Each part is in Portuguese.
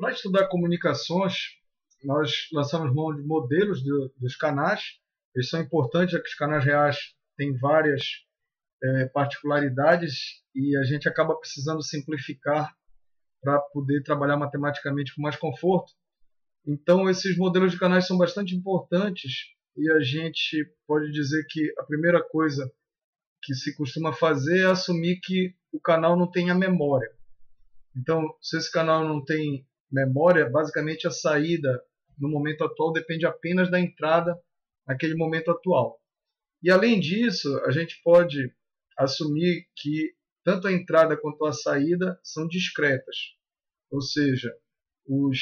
para estudar comunicações, nós lançamos mão de modelos do, dos canais. Eles são importantes, já que os canais reais têm várias é, particularidades e a gente acaba precisando simplificar para poder trabalhar matematicamente com mais conforto. Então, esses modelos de canais são bastante importantes e a gente pode dizer que a primeira coisa que se costuma fazer é assumir que o canal não tem a memória. Então, se esse canal não tem memória, basicamente a saída no momento atual depende apenas da entrada naquele momento atual. E além disso, a gente pode assumir que tanto a entrada quanto a saída são discretas. Ou seja, os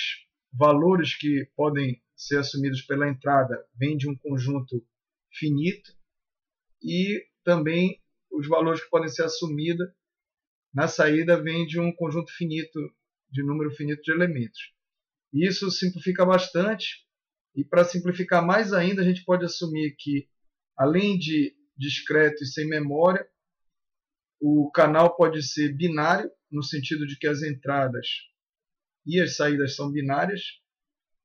valores que podem ser assumidos pela entrada vêm de um conjunto finito e também os valores que podem ser assumidos na saída vêm de um conjunto finito, de número finito de elementos. Isso simplifica bastante e para simplificar mais ainda, a gente pode assumir que além de discreto e sem memória, o canal pode ser binário, no sentido de que as entradas e as saídas são binárias.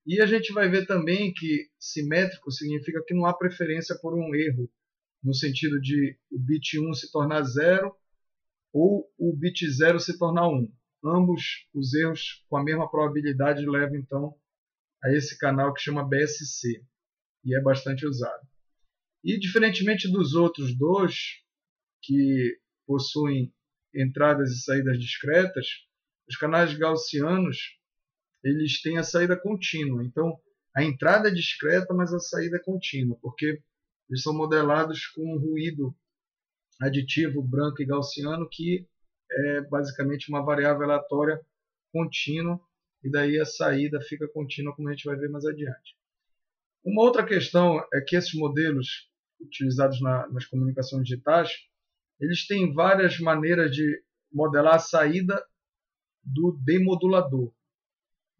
E a gente vai ver também que simétrico significa que não há preferência por um erro, no sentido de o bit 1 se tornar 0 ou o bit 0 se tornar 1. Ambos os erros com a mesma probabilidade levam então a esse canal que chama BSC e é bastante usado. E diferentemente dos outros dois que possuem entradas e saídas discretas, os canais gaussianos eles têm a saída contínua. Então, a entrada é discreta, mas a saída é contínua, porque eles são modelados com um ruído aditivo branco e gaussiano que é basicamente uma variável aleatória contínua e daí a saída fica contínua, como a gente vai ver mais adiante. Uma outra questão é que esses modelos utilizados na, nas comunicações digitais, eles têm várias maneiras de modelar a saída do demodulador.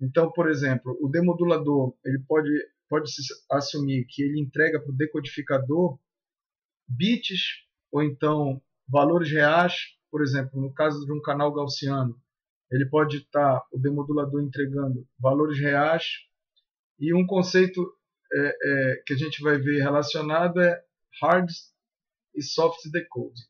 Então, por exemplo, o demodulador ele pode, pode se assumir que ele entrega para o decodificador bits ou então valores reais, por exemplo, no caso de um canal gaussiano, ele pode estar o demodulador entregando valores reais e um conceito é, é, que a gente vai ver relacionado é hard e soft decoding.